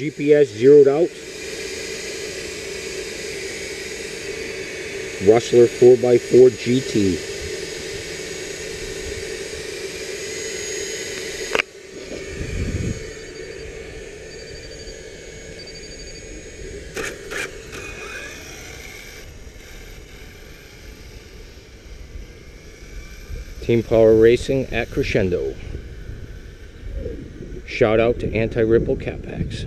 GPS zeroed out. Rustler 4x4 GT. Team Power Racing at Crescendo. Shout out to Anti-Ripple Cap Packs.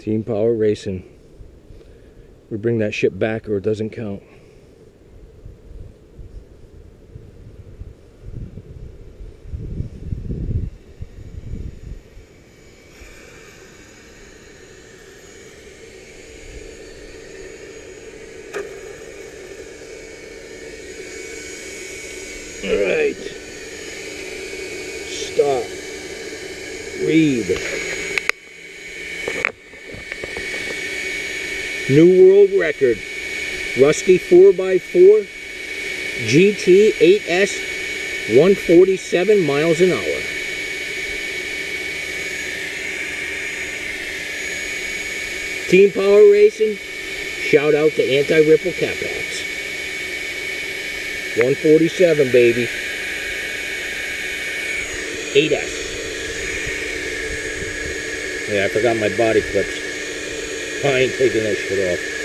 Team Power Racing. We bring that ship back or it doesn't count. All right. Stop. Read. New world record. Rusty 4x4 GT 8S 147 miles an hour. Team Power Racing, shout out to Anti-Ripple Cap Packs. 147, baby. 8S. Yeah, I forgot my body clips. I ain't taking that shit off.